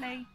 Lovely.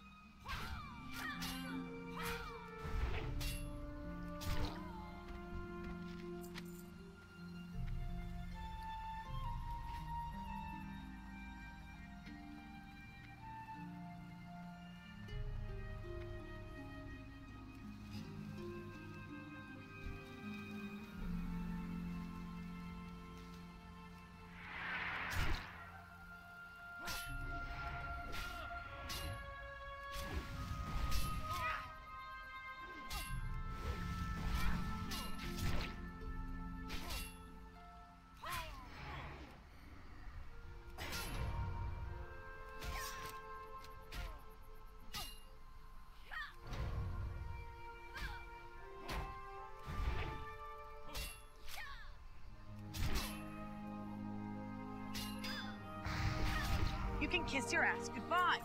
You can kiss your ass goodbye.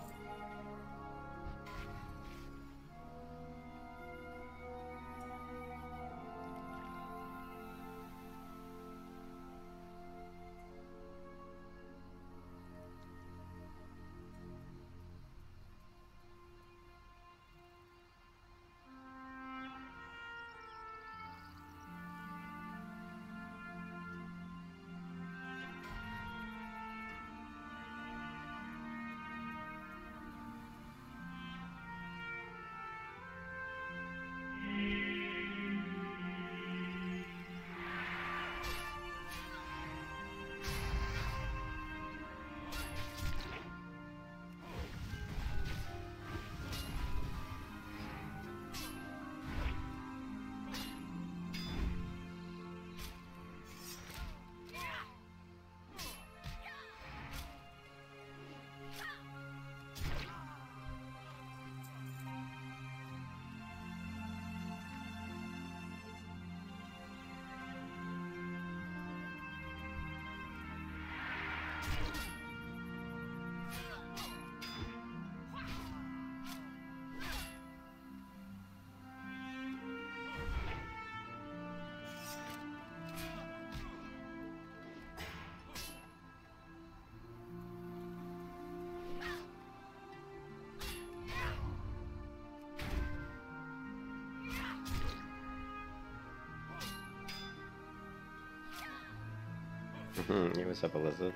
Hey, what's up, Elizabeth?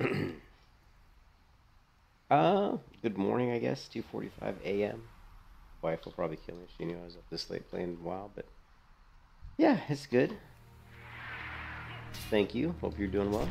uh, good morning, I guess. 2.45 a.m. Wife will probably kill me. She knew I was up this late playing WoW, but... Yeah, it's good. Thank you. Hope you're doing well.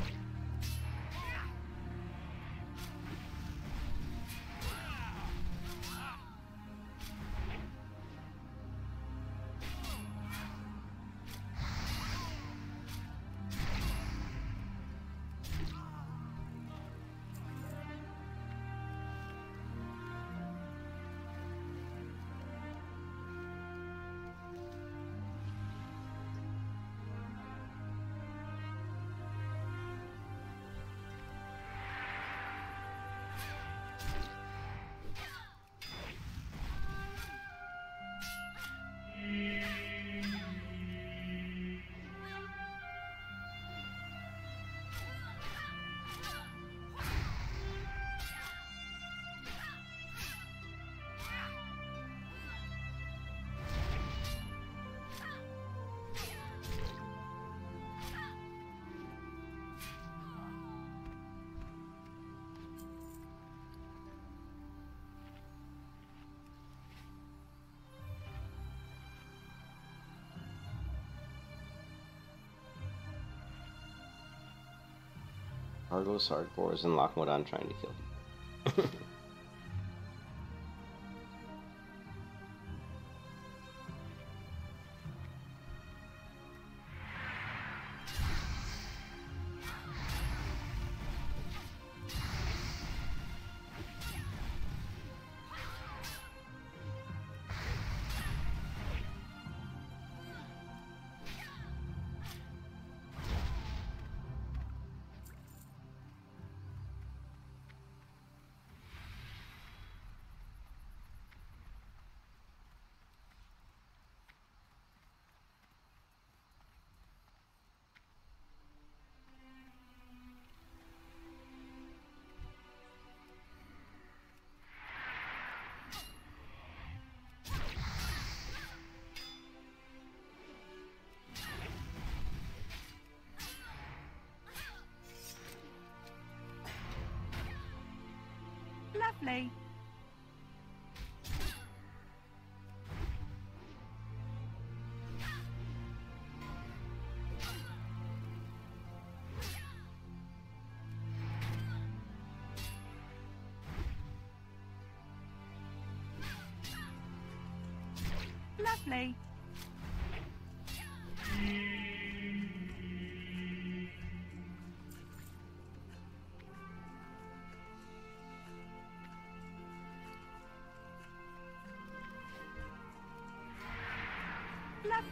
Argos hardcores and Loch Modan trying to kill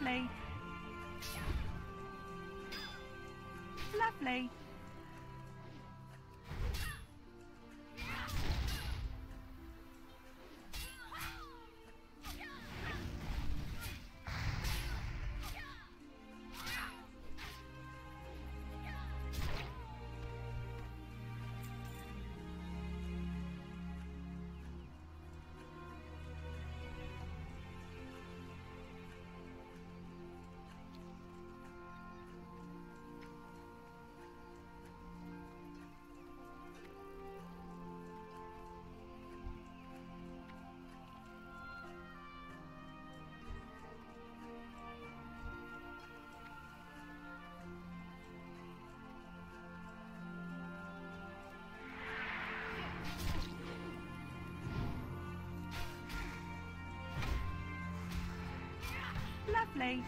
Lovely. Lovely. Lovely.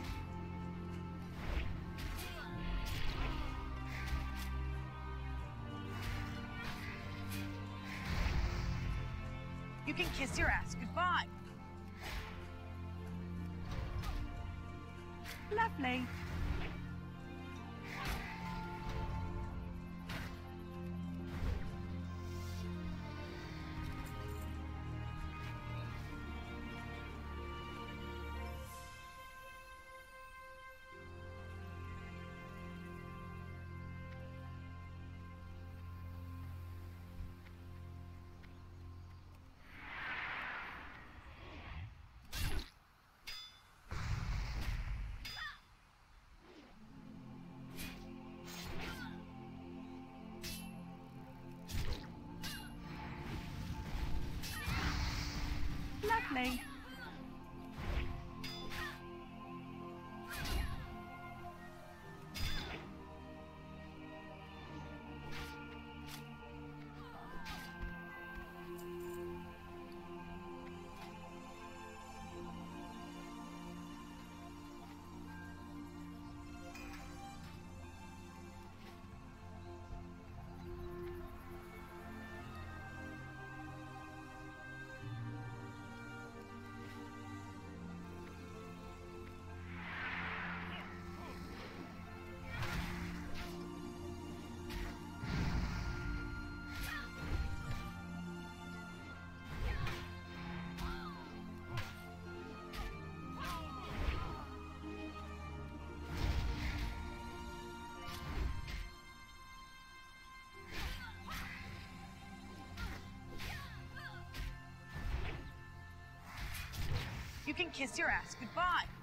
You can kiss your ass goodbye. Lovely. Lovely. You can kiss your ass goodbye.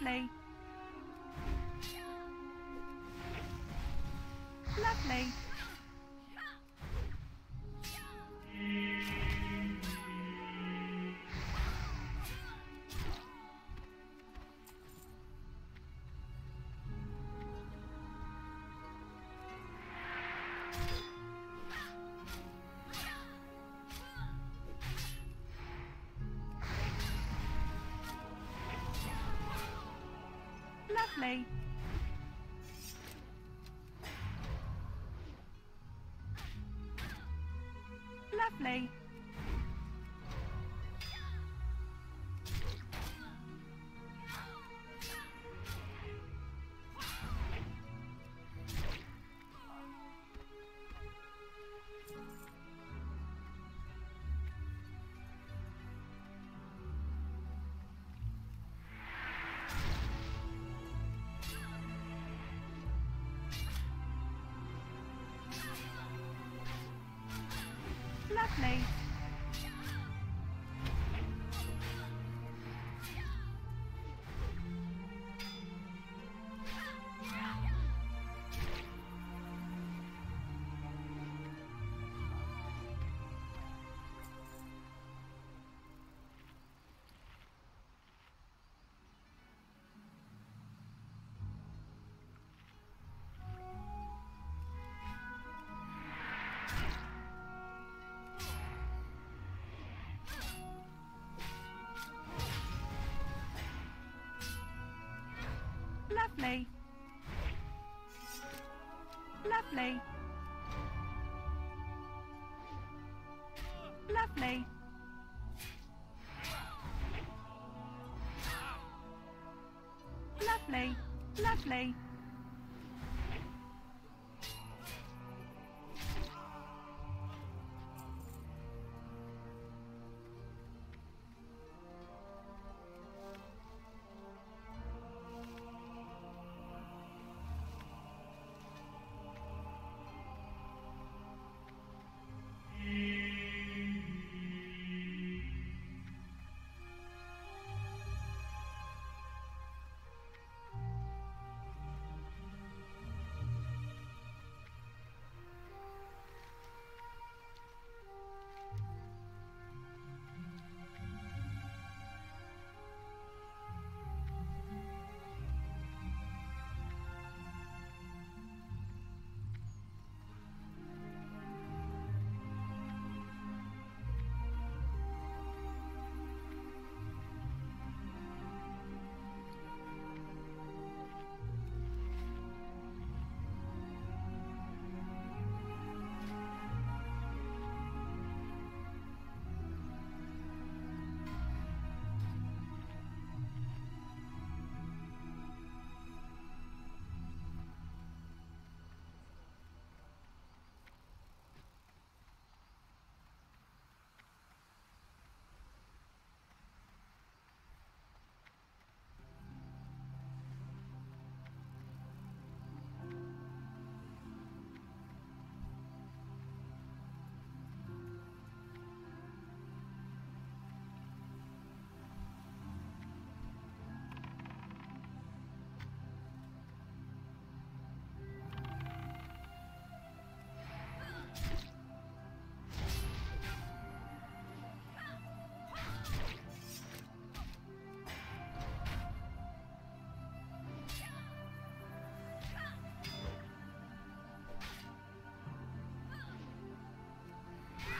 Lovely. Lovely. Nice. Lovely. Lovely.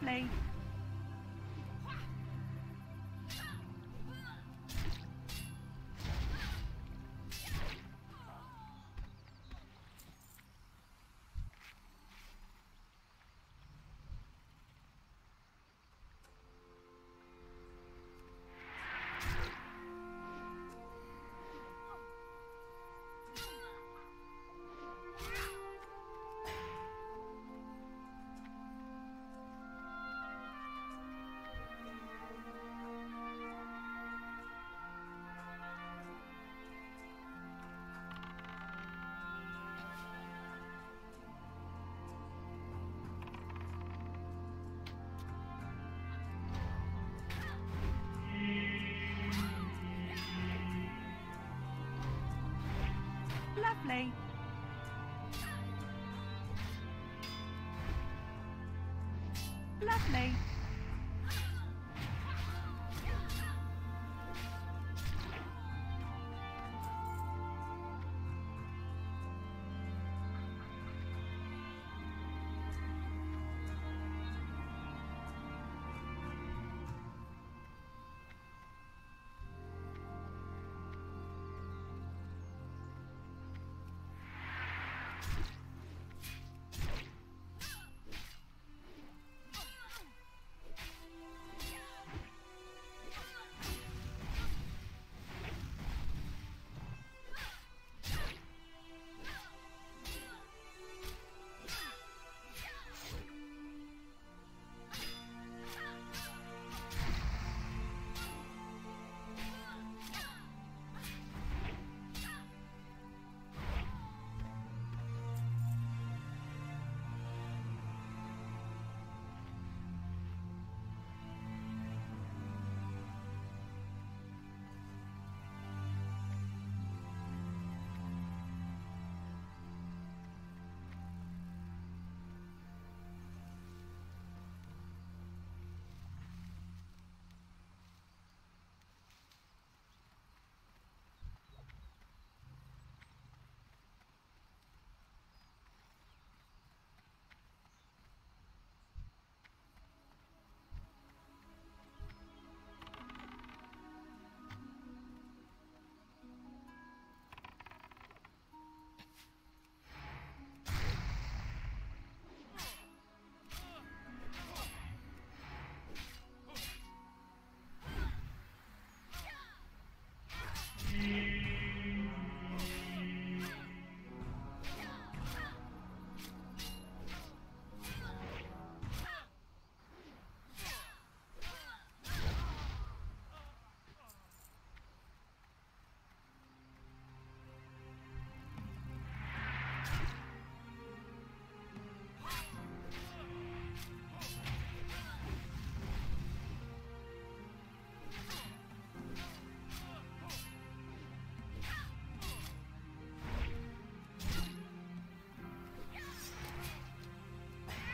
lovely. Lovely. Lovely.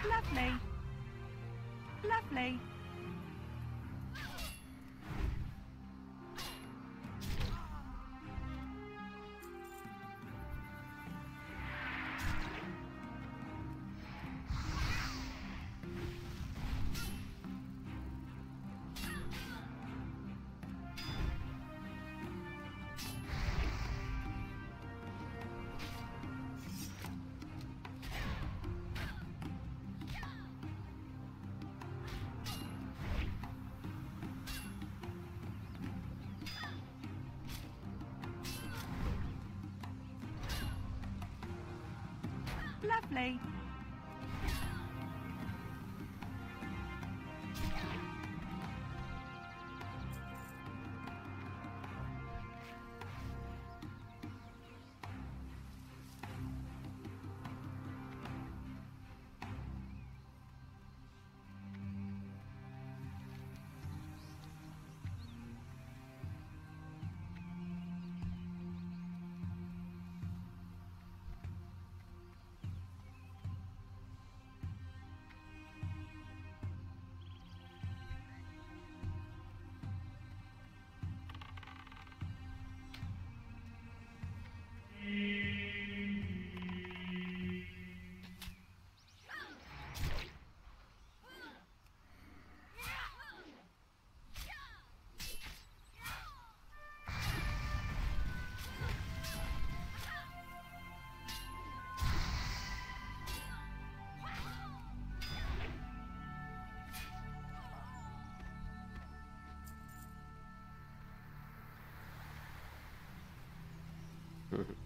Lovely. Lovely.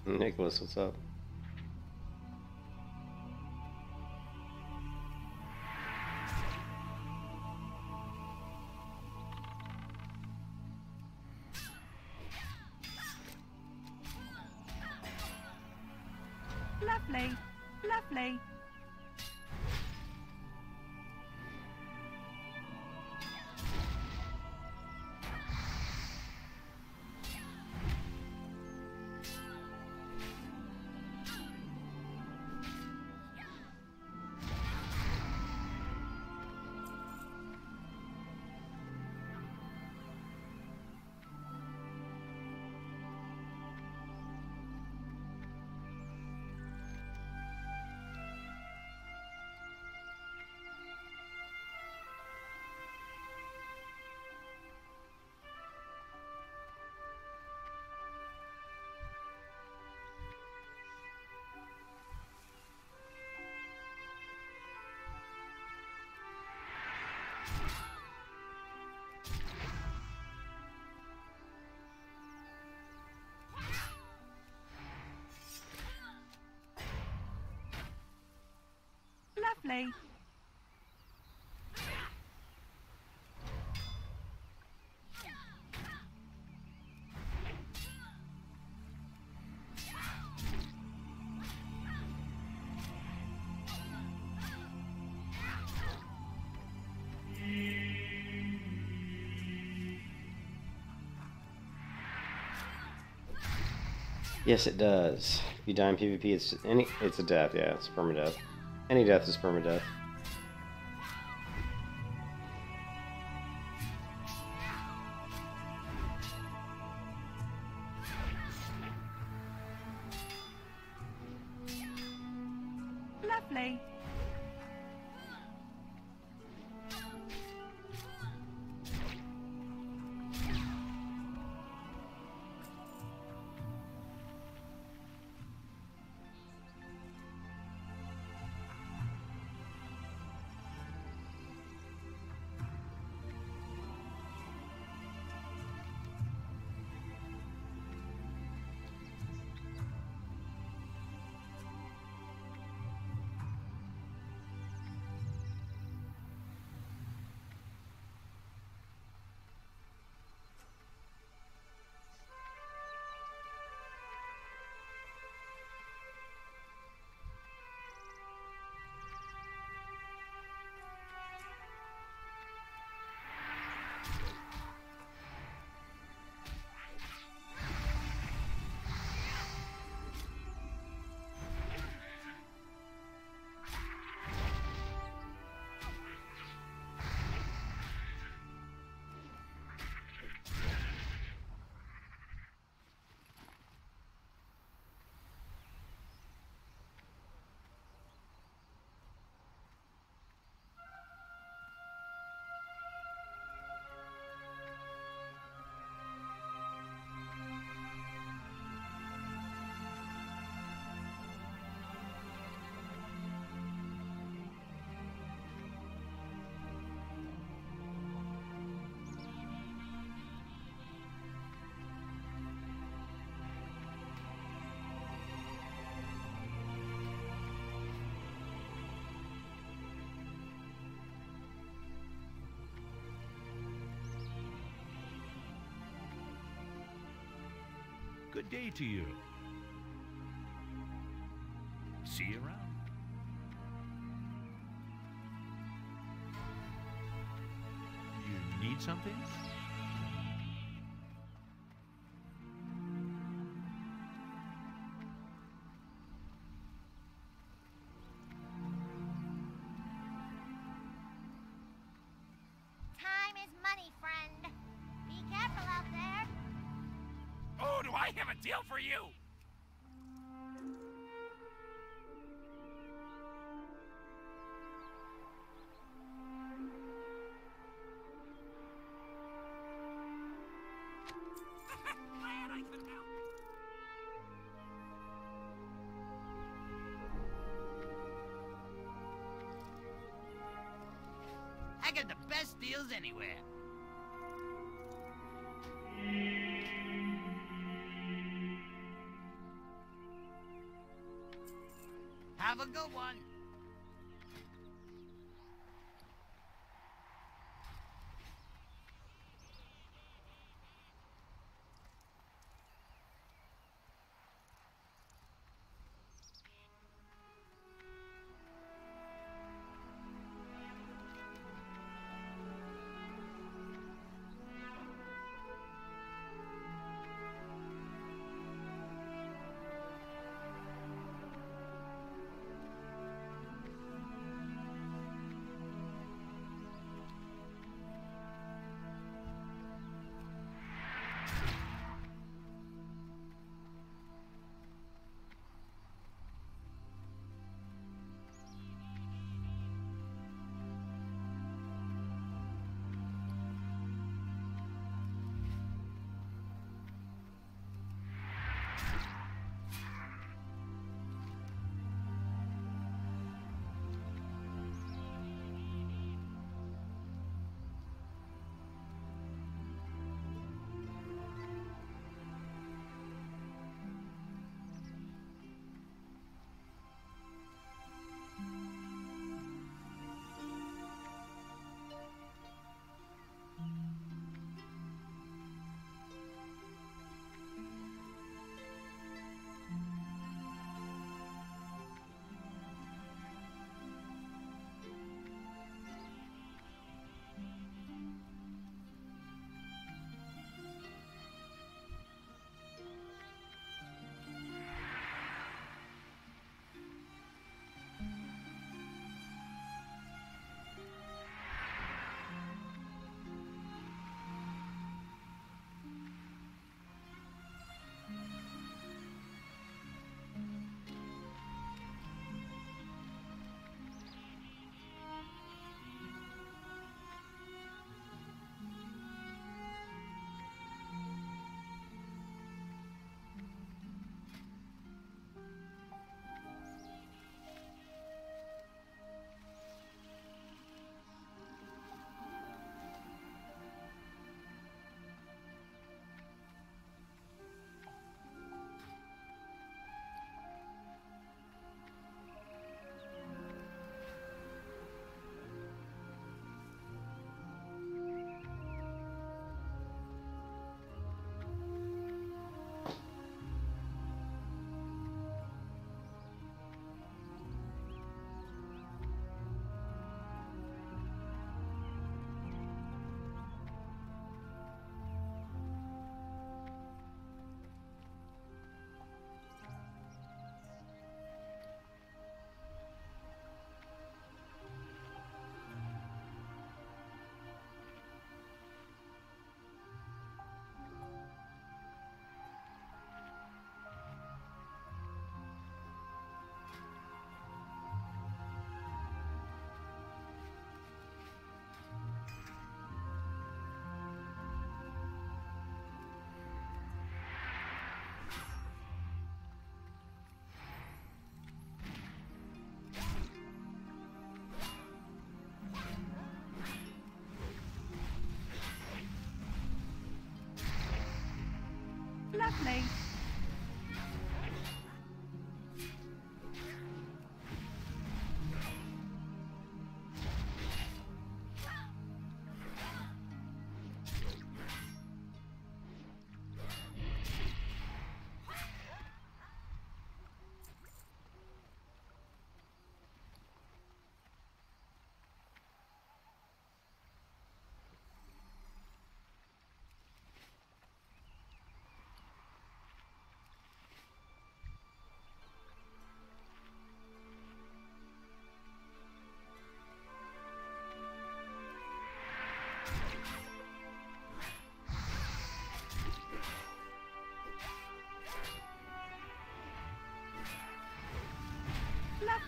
Nicholas, what's up? Lovely. Yes, it does. If you die in PvP, it's any. It's a death. Yeah, it's a permadeath. Any death is permadeath. Good day to you. See you around. You need something? For you? I got the best deals anywhere.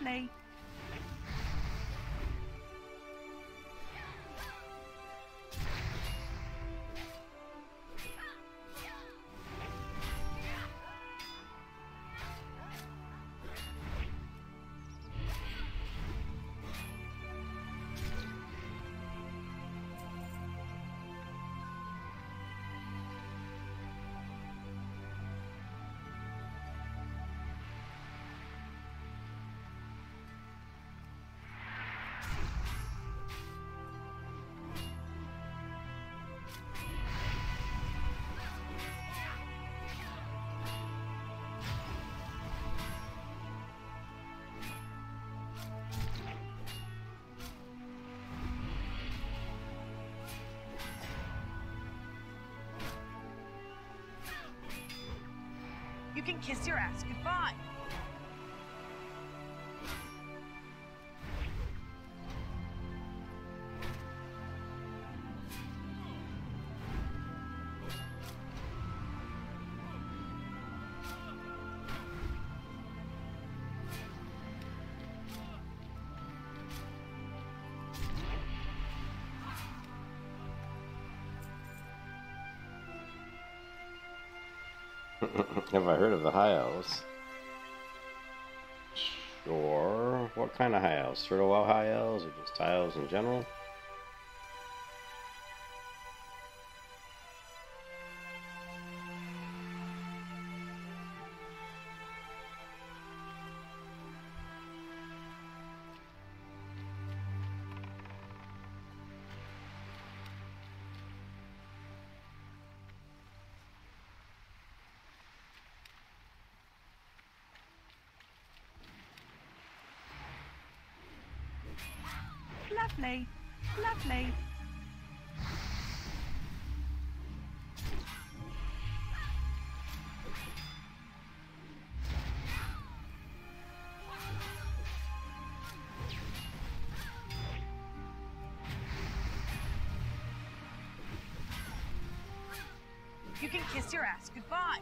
Lovely. Can kiss your ass goodbye. Have I heard of the high elves? Sure. What kind of high elves? Turtle high elves or just high elves in general? You can kiss your ass goodbye.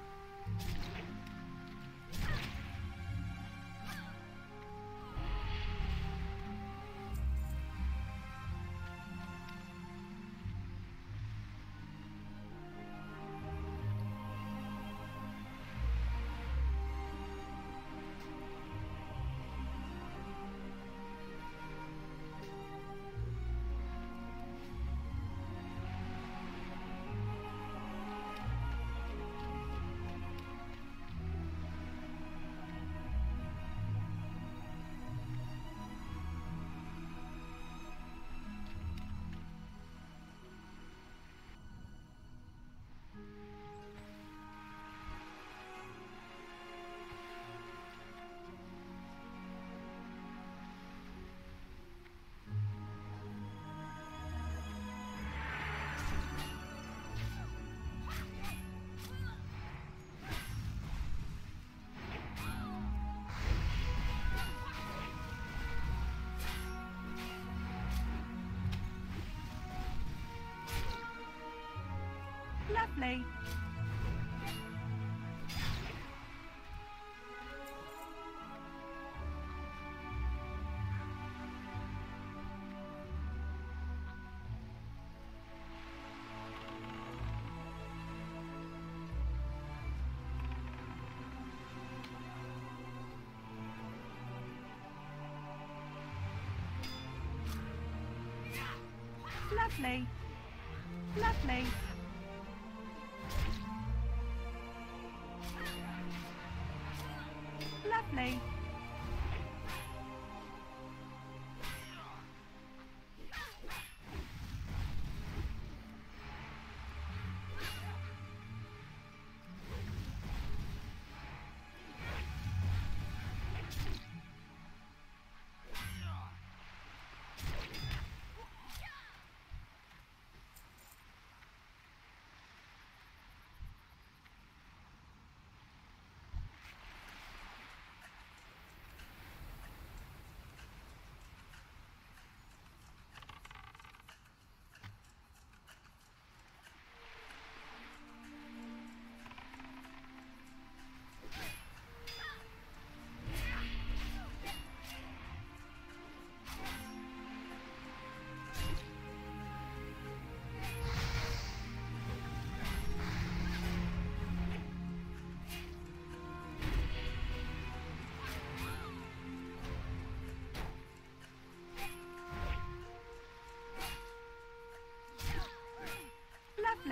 Lovely.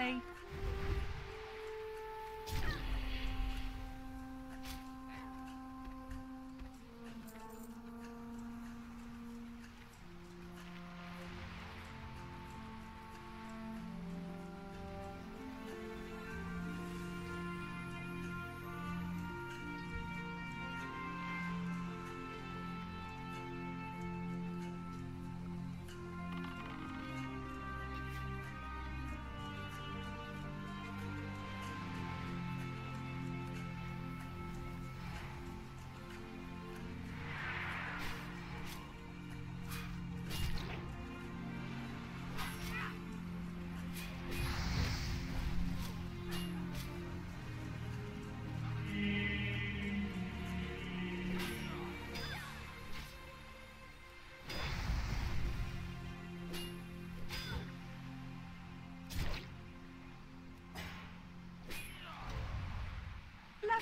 Lovely.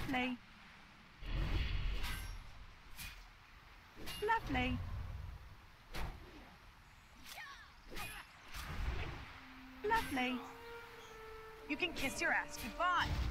Lovely. Lovely. Lovely. You can kiss your ass goodbye.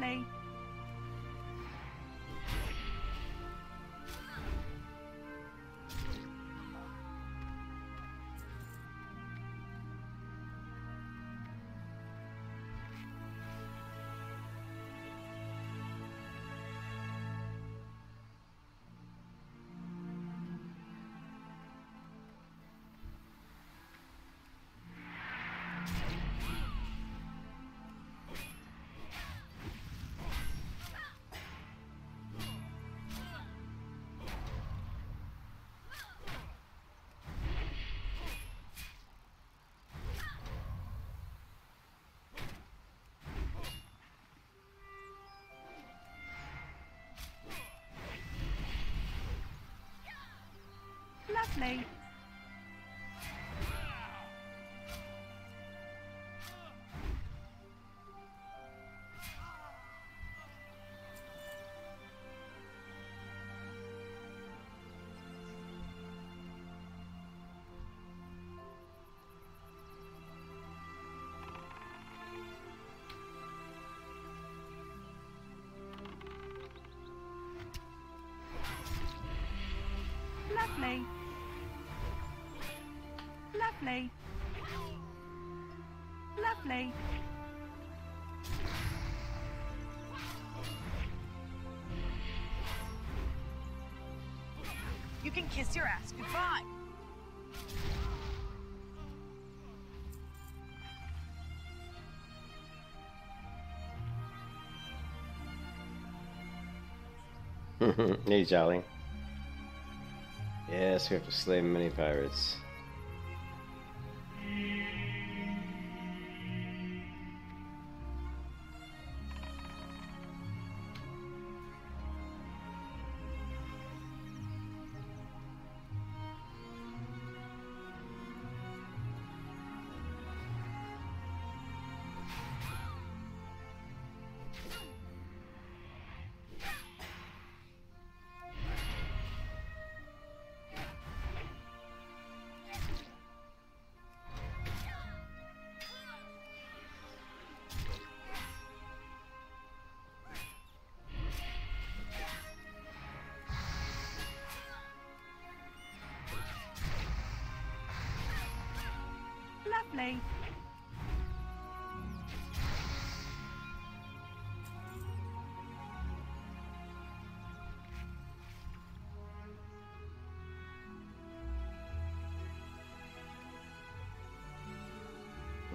Lovely. Lovely. Lovely. Lovely. You can kiss your ass goodbye. hey, Jolly. Yes, we have to slay many pirates.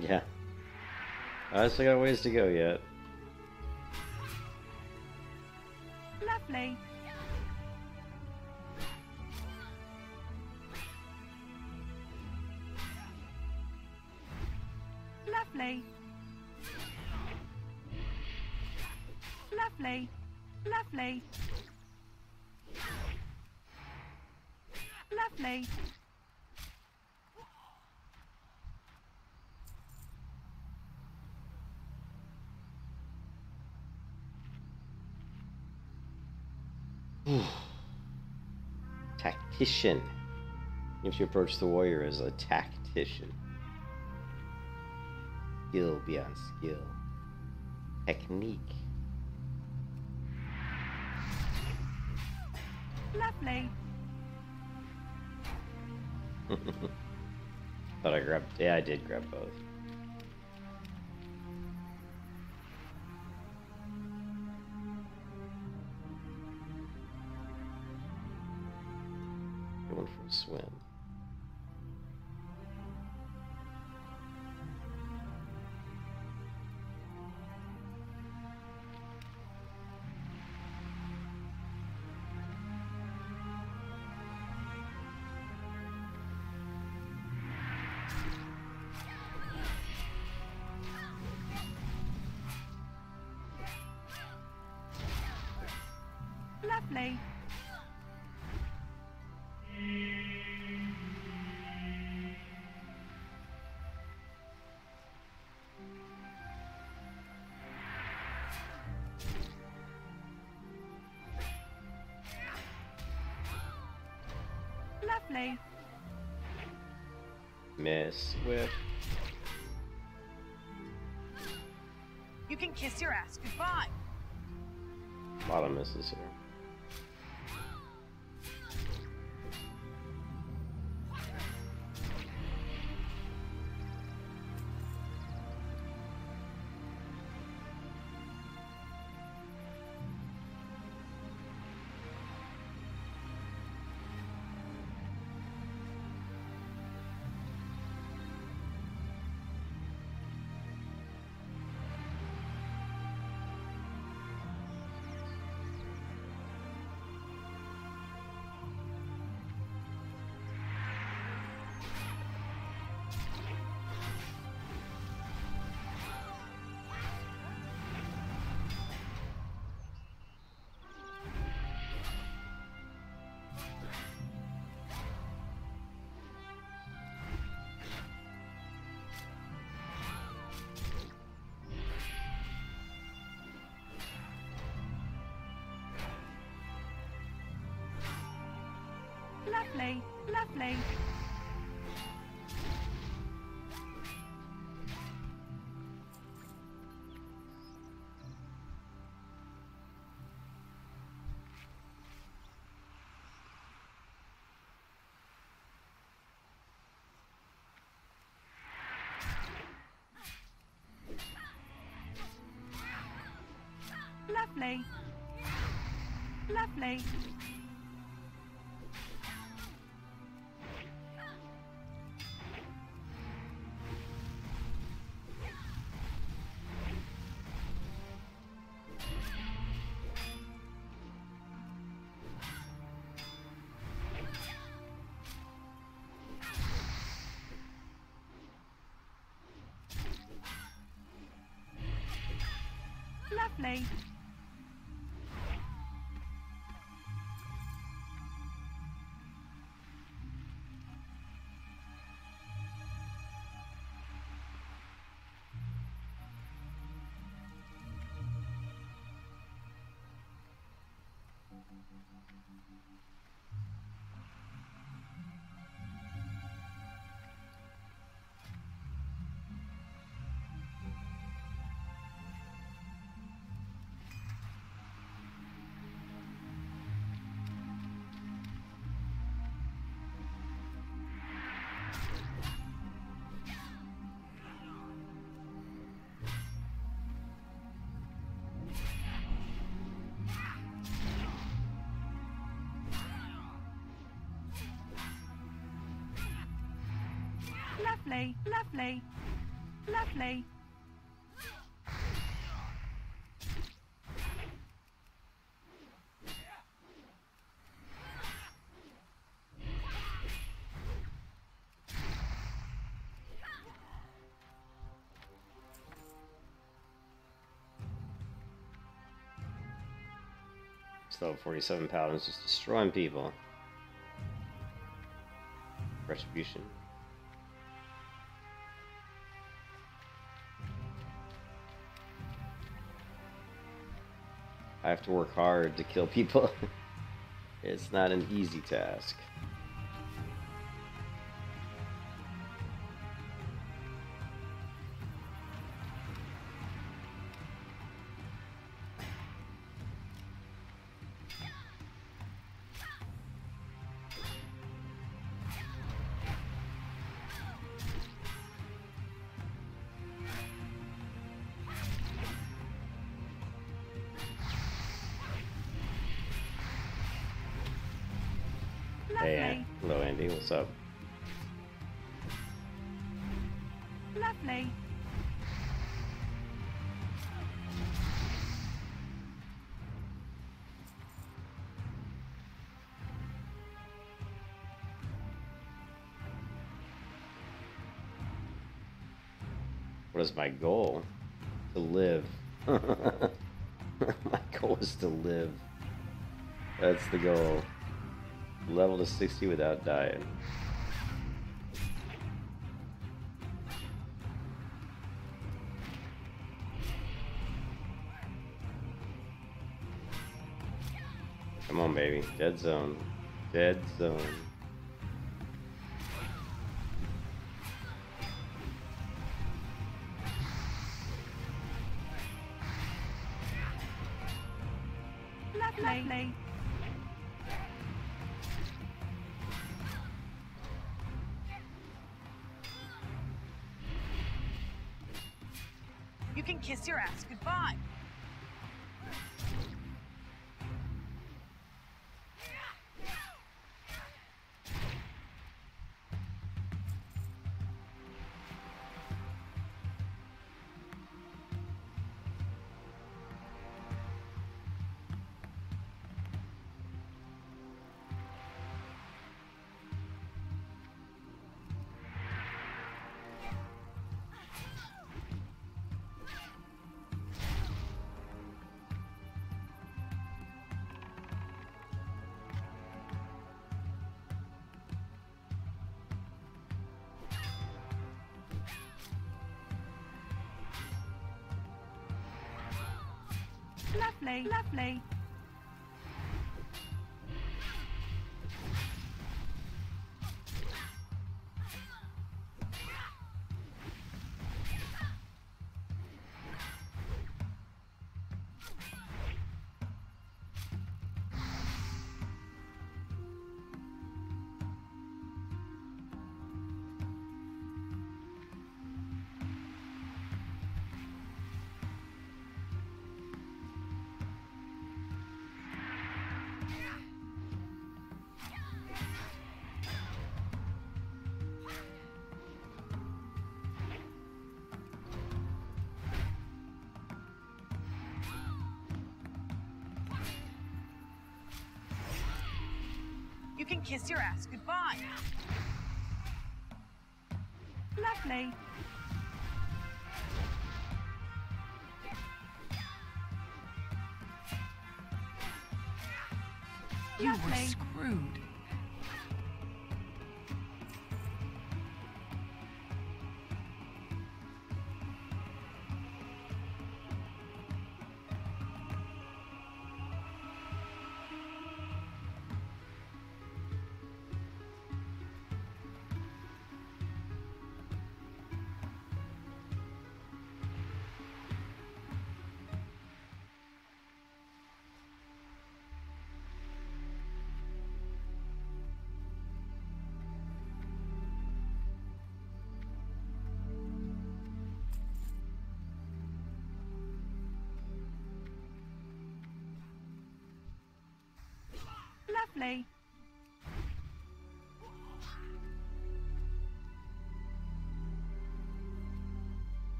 Yeah. I still got ways to go yet. Tactician. If you approach the warrior as a tactician. Skill beyond skill. Technique. Lovely. Thought I grabbed. Yeah, I did grab both. Miss whip. You can kiss your ass goodbye. A lot of misses here. Bye. Lovely. Lovely. Lovely, lovely, lovely. Still 47 pounds, just destroying people. Retribution. I have to work hard to kill people. it's not an easy task. What is my goal? To live. my goal is to live. That's the goal. Level to 60 without dying. Come on, baby. Dead zone. Dead zone. Lovely. Lovely. Kiss your ass goodbye. Lovely.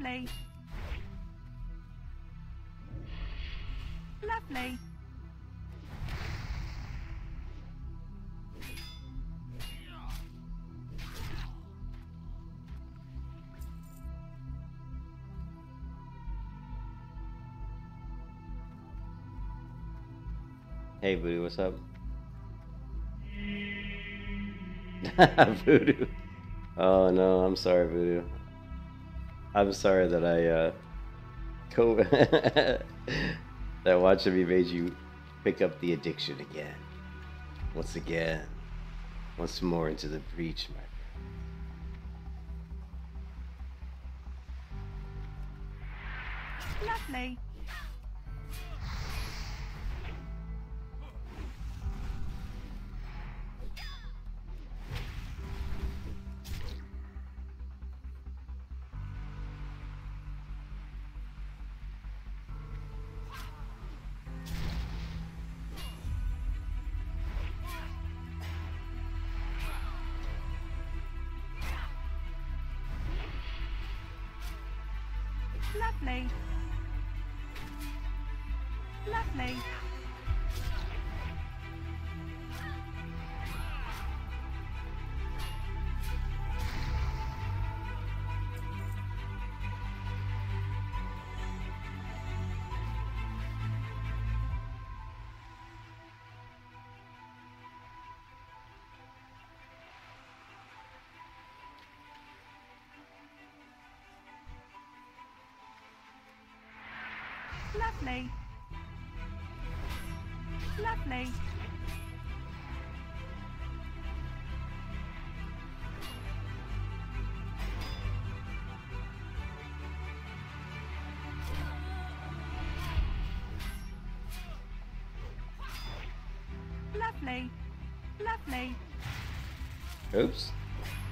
Lovely. Lovely. Hey, Voodoo, what's up? Voodoo. Oh no, I'm sorry, Voodoo. I'm sorry that I uh that watching me made you pick up the addiction again. Once again. Once more into the breach, my friend. Lovely. Lovely. Lovely. Lovely. Oops.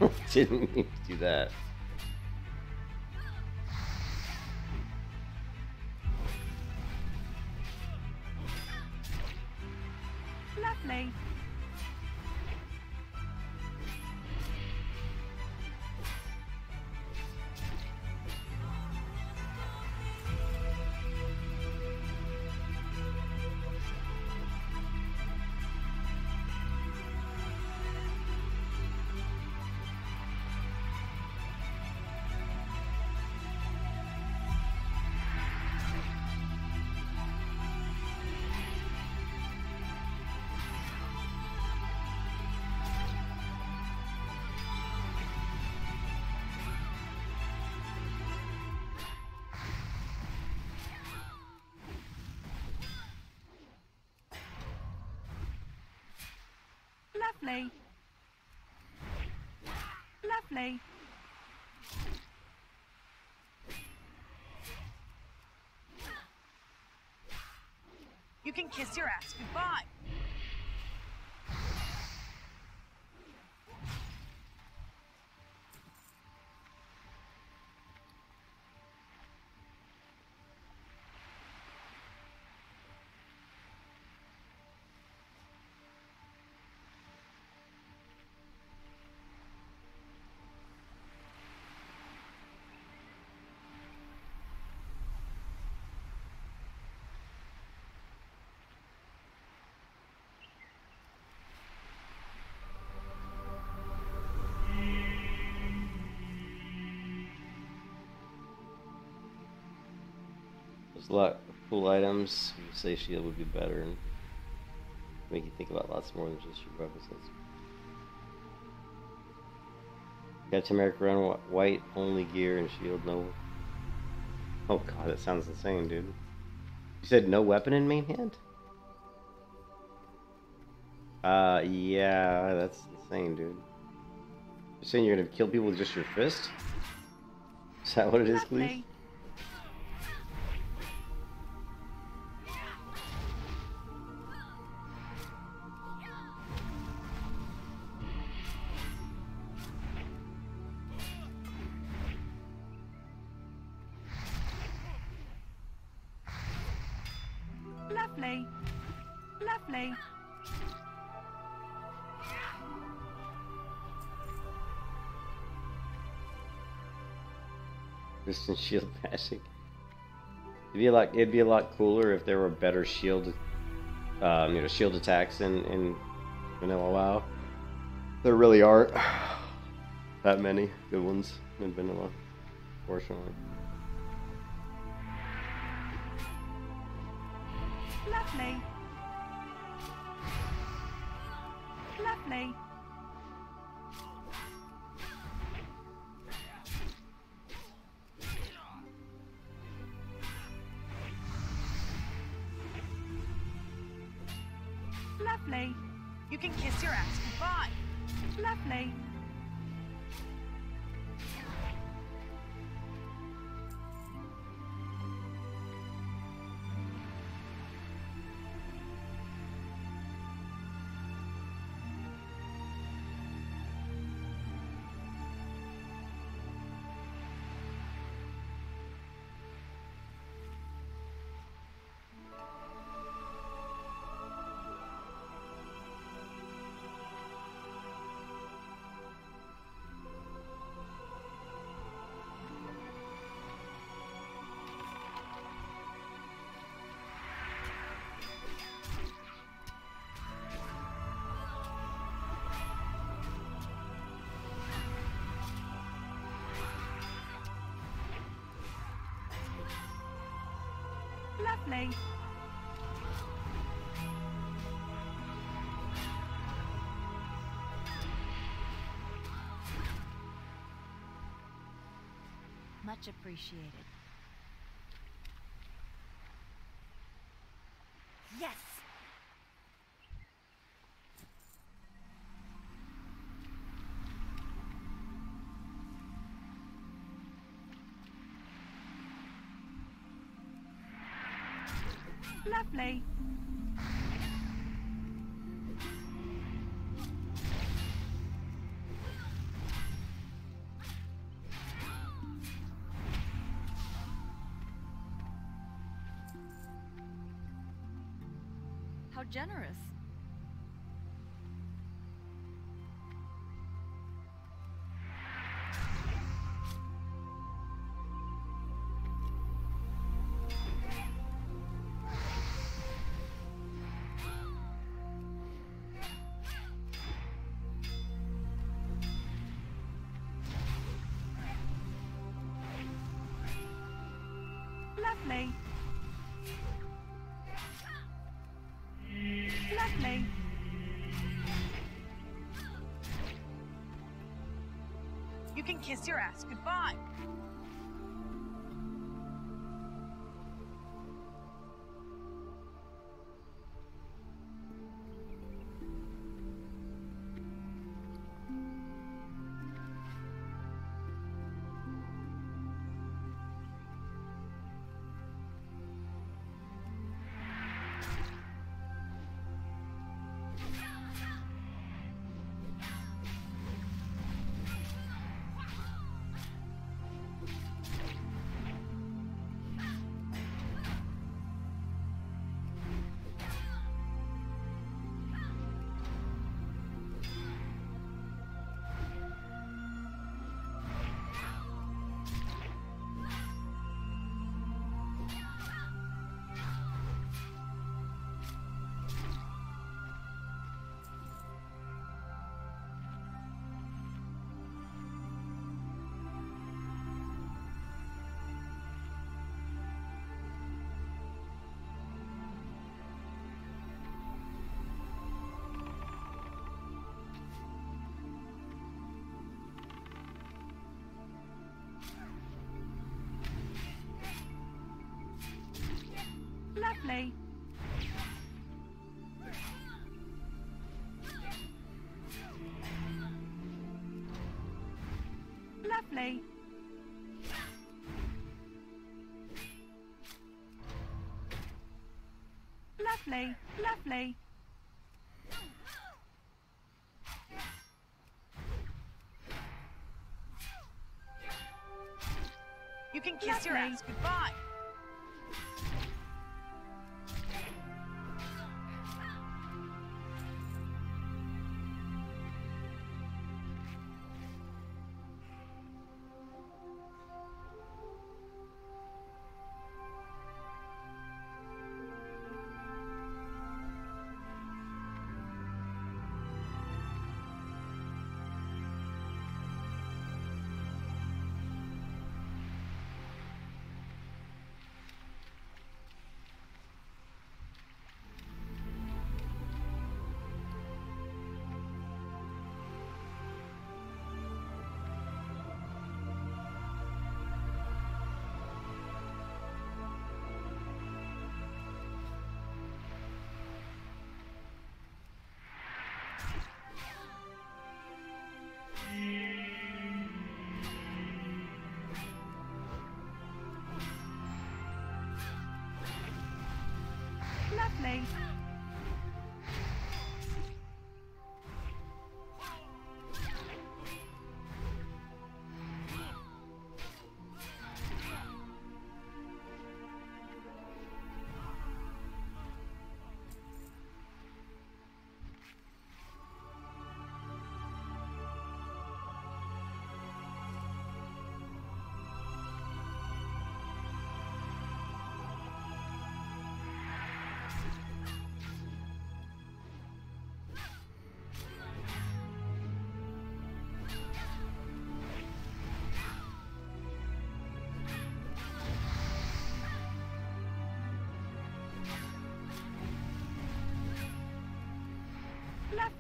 Didn't mean to do that. Lovely. Lovely. Lovely. You can kiss your ass goodbye. There's a lot of cool items. You say shield would be better and make you think about lots more than just your weapons. Got turmeric run wh- white only gear and shield no. Oh god, that sounds insane, dude. You said no weapon in main hand? Uh, yeah, that's insane, dude. You're saying you're gonna kill people with just your fist? Is that what it is, please? Distance shield bashing. It'd be a lot. It'd be a lot cooler if there were better shield, um, you know, shield attacks in in Vanilla WoW. There really aren't that many good ones in Vanilla, fortunately. Much appreciated. Generous. Lovely. You can kiss your ass goodbye. Lovely. Lovely. You can kiss your ass goodbye.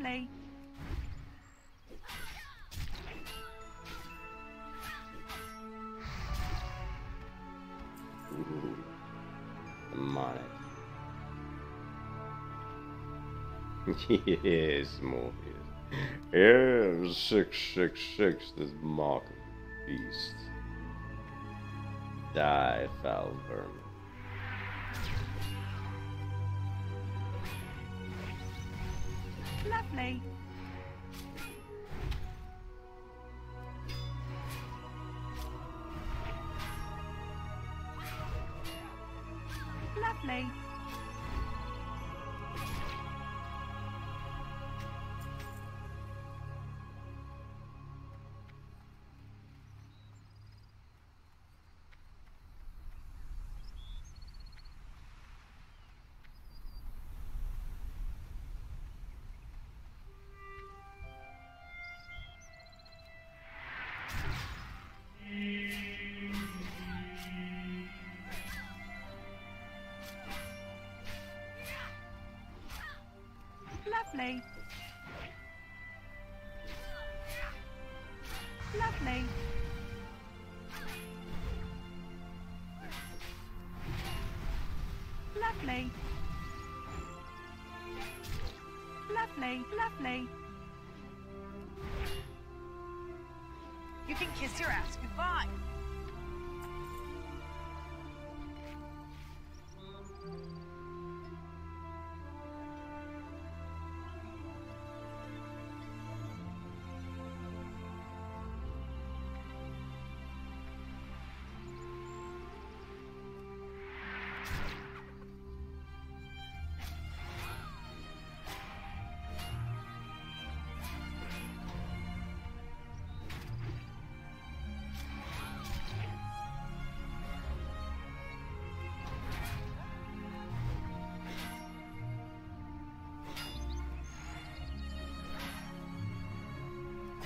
Lovely. Ooh. I'm yes, Morpheus. Yeah, 666, this mark beast. Die, foul vermin.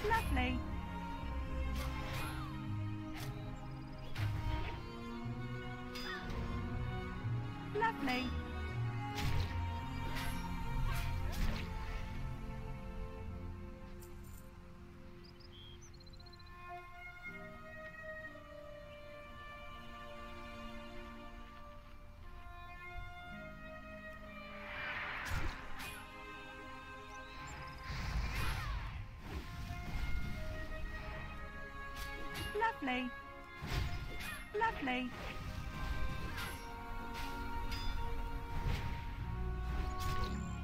Lovely. Lovely. Lovely.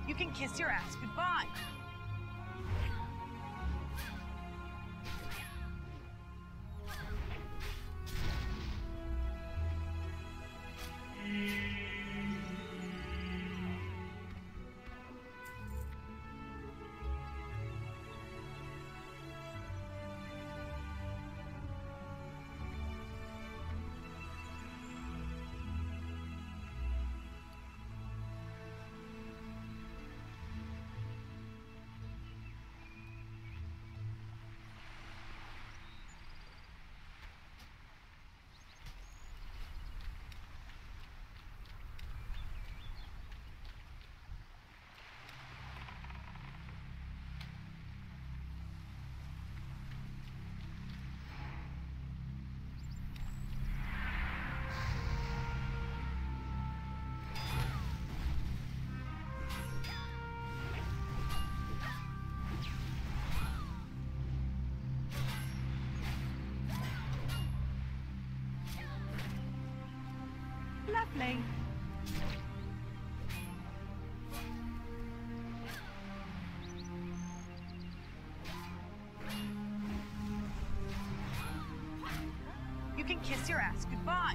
You can kiss your ass goodbye. Kiss your ass goodbye.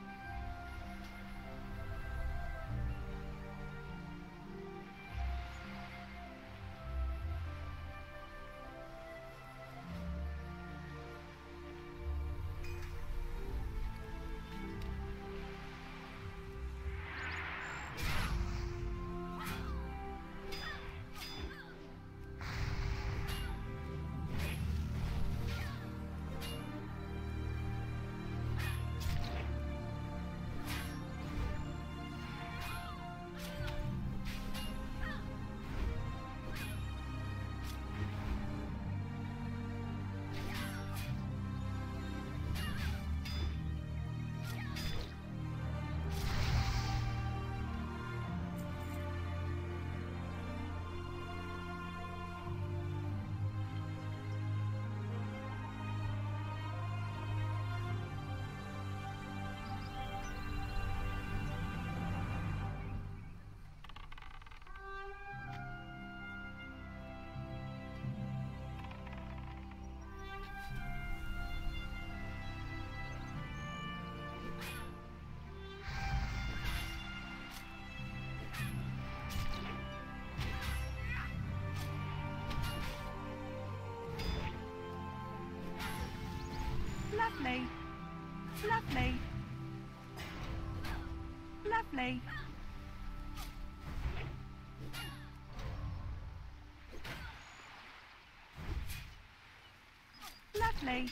Lovely. Lovely. Lovely. Lovely.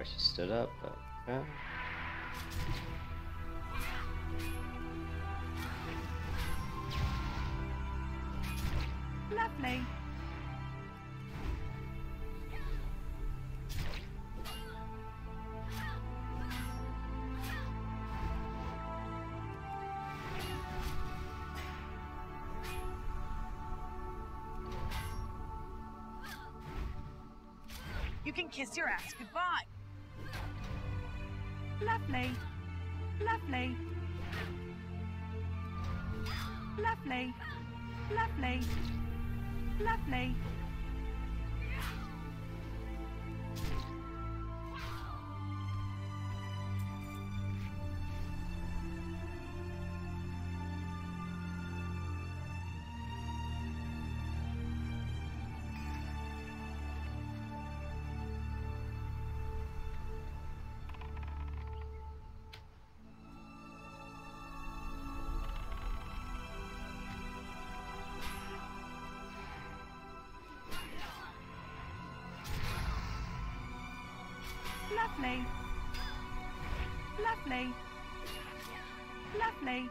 Why she stood up, but yeah. Lovely. You can kiss your ass goodbye. Lovely. Lovely. Lovely. Lovely. Lovely. Lovely. Lovely. Lovely.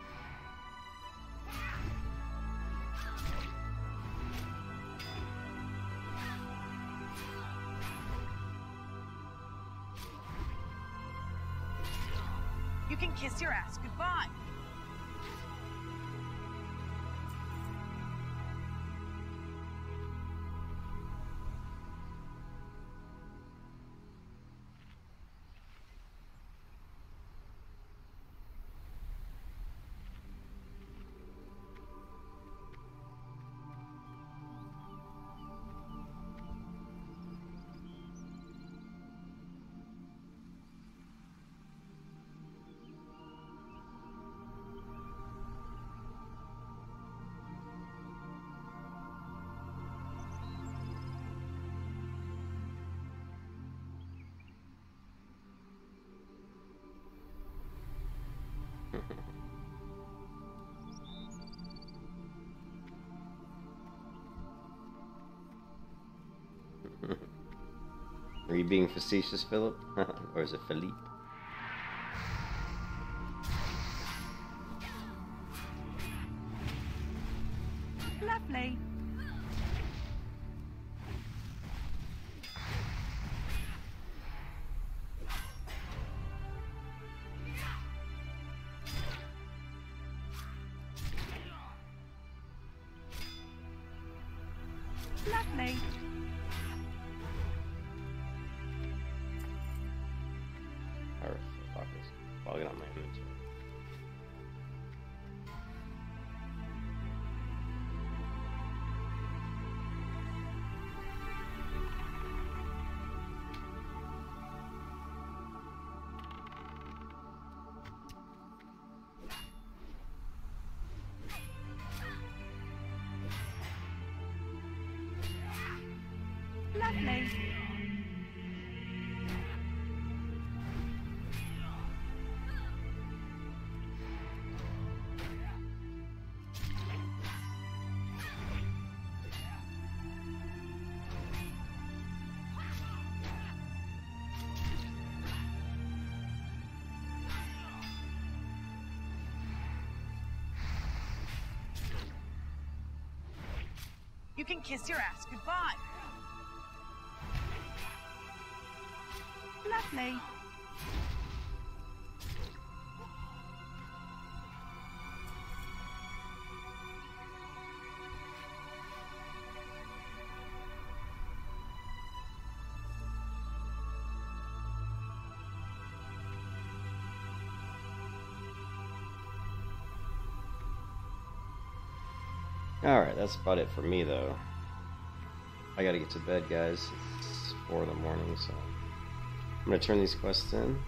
You can kiss your ass goodbye. Are you being facetious, Philip? or is it Philippe? Can kiss your ass goodbye. Lovely. Alright, that's about it for me, though. I gotta get to bed, guys. It's 4 in the morning, so. I'm gonna turn these quests in.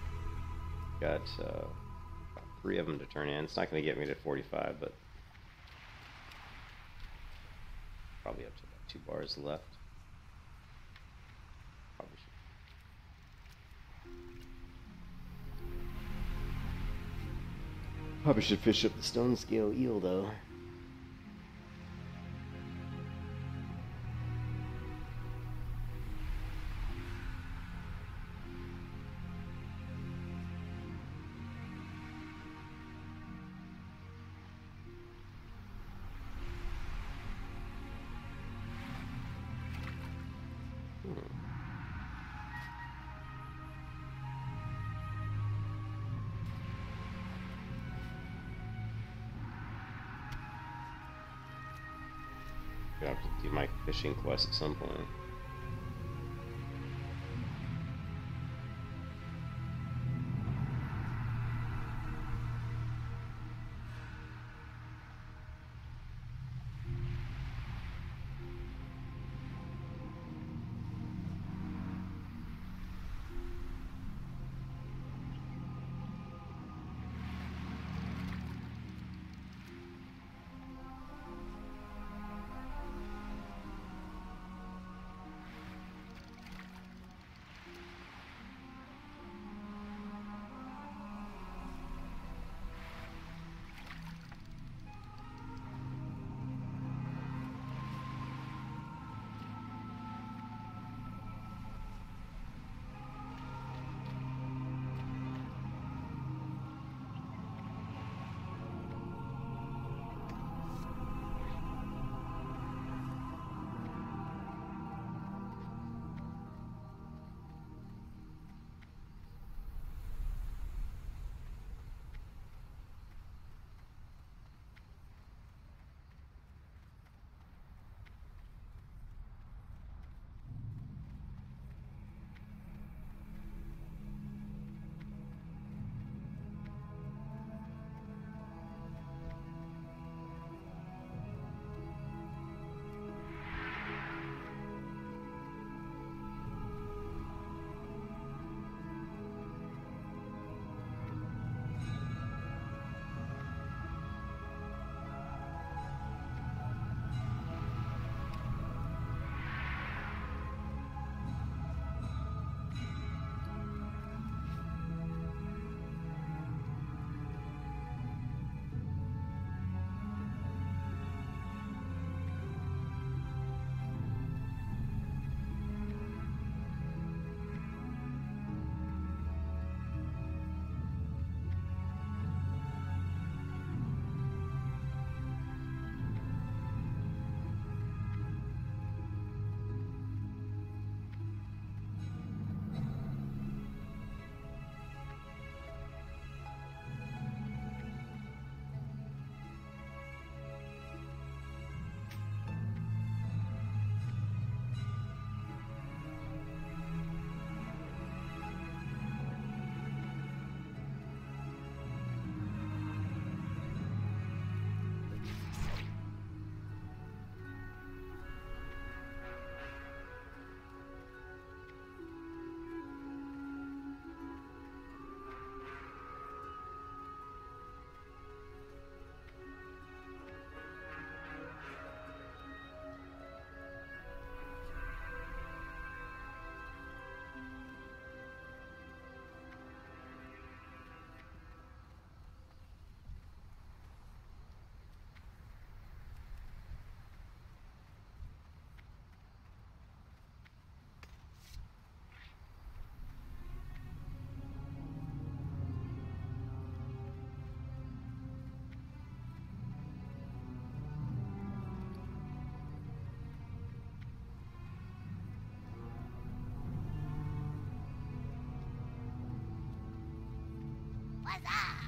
Got uh, three of them to turn in. It's not gonna get me to 45, but. Probably up to about two bars left. Probably should fish up the stone scale eel, though. Have to do my fishing quest at some point. What's up?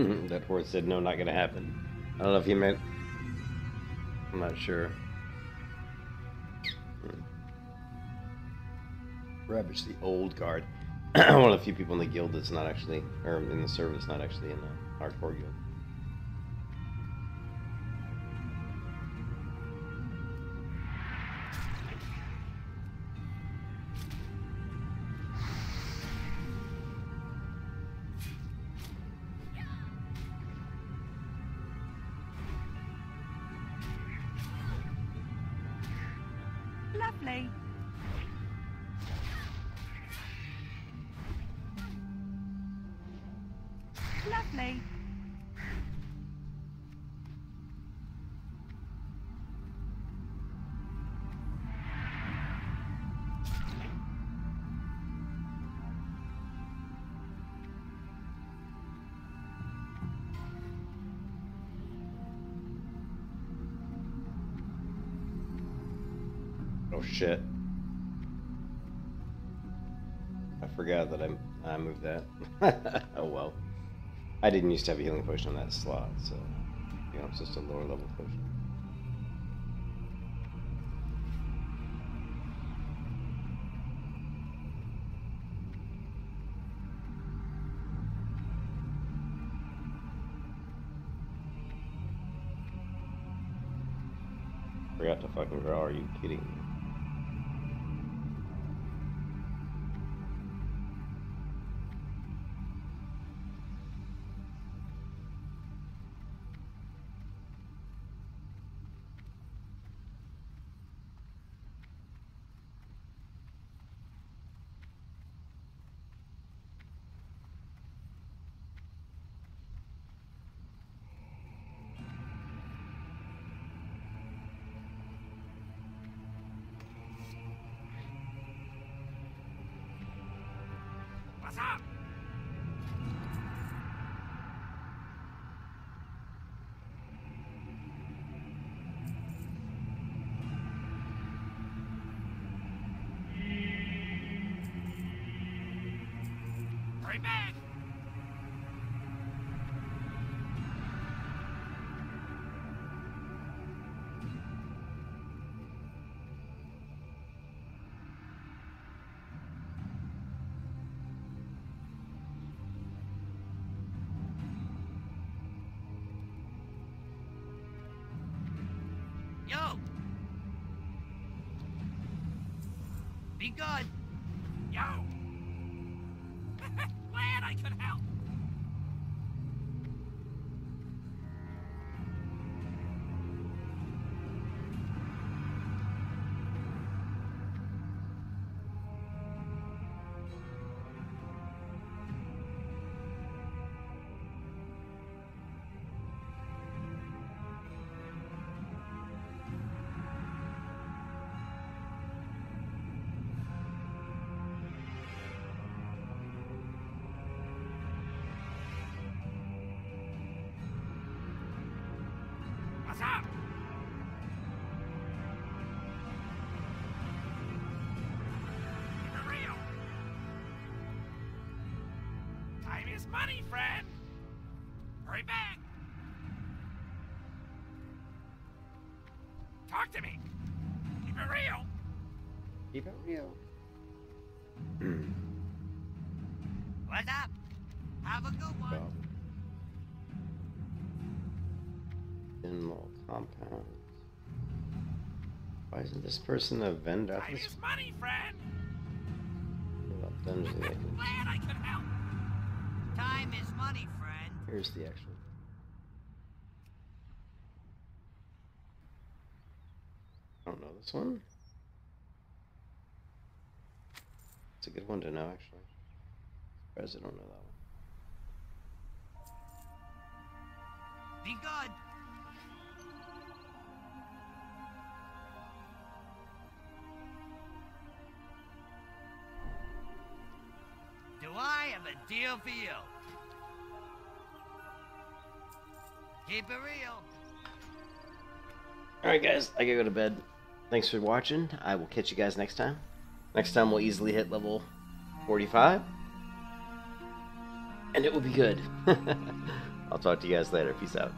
that horse said no, not gonna happen. I don't know if he meant. I'm not sure. Ravage the old guard. One of the few people in the guild that's not actually, or in the service, not actually in the hardcore guild. I didn't used to have a healing potion on that slot, so you know it's just a lower level potion. Forgot to fucking grow. Are you kidding me? Back! Yo! Be good. Money, friend. Hurry back. Talk to me. Keep it real. Keep it real. What's up? Have a good one. Well, Pinmall compound. Why isn't this person a vendor? I Time is money, friend. this was Here's the actual. I don't know this one. It's a good one to know, actually. Surprised I don't know that one. Be good. Do I have a deal for you? Keep it real. Alright, guys, I gotta go to bed. Thanks for watching. I will catch you guys next time. Next time, we'll easily hit level 45. And it will be good. I'll talk to you guys later. Peace out.